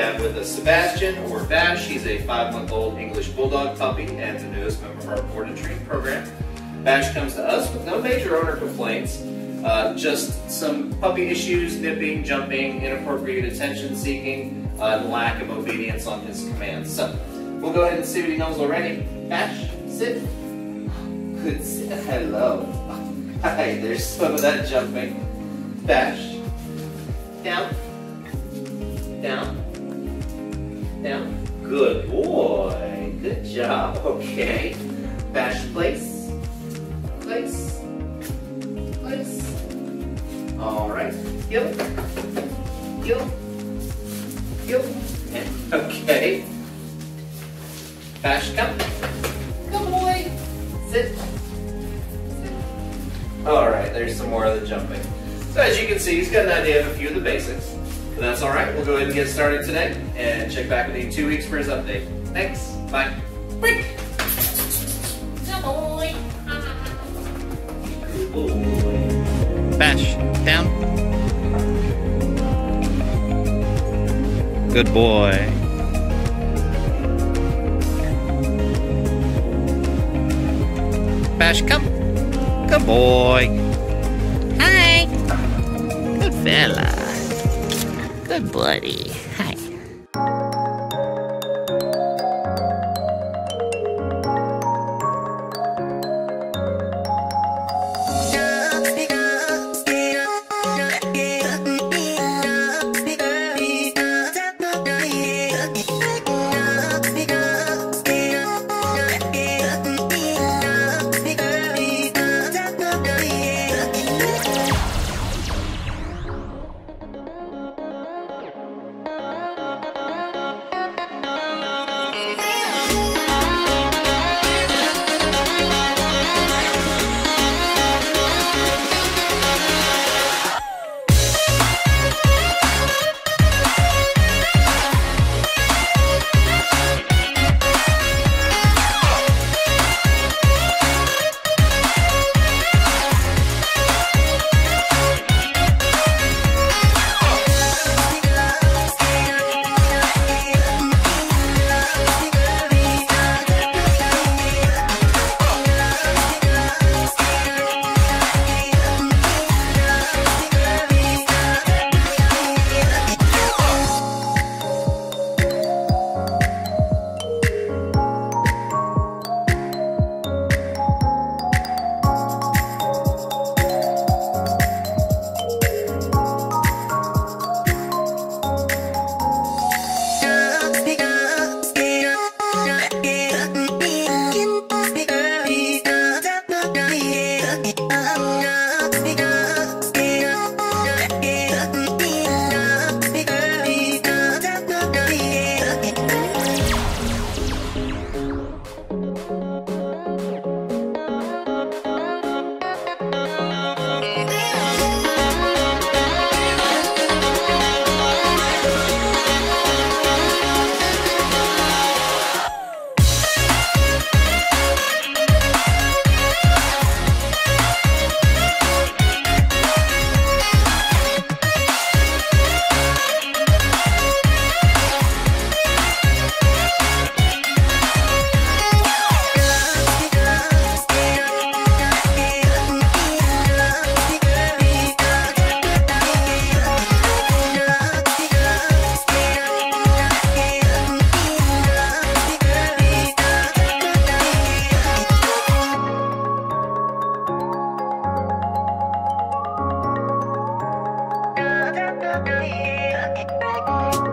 have with us Sebastian, or Bash. He's a five-month-old English Bulldog puppy and the newest member of our board and train program. Bash comes to us with no major owner complaints, uh, just some puppy issues, nipping, jumping, inappropriate attention seeking, uh, and lack of obedience on his commands. So we'll go ahead and see what he knows already. Bash, sit. Good sit. Hello. Hi, there's some of that jumping. Bash. Down. Down. Down. Good boy. Good job. Okay. Bash place. Place. Place. All right. Heel. Heel. Heel. And okay. Bash, come. Come boy. Sit. Sit. All right, there's some more of the jumping. So as you can see, he's got an idea of a few of the basics. But that's all right. We'll go ahead and get started today and check back with you in two weeks for his update. Thanks. Bye. Break. Good boy. Good boy. Bash, down. Good boy. Bash, come. Good boy. Hi. Good fella the buddy. Okay. Okay. Okay.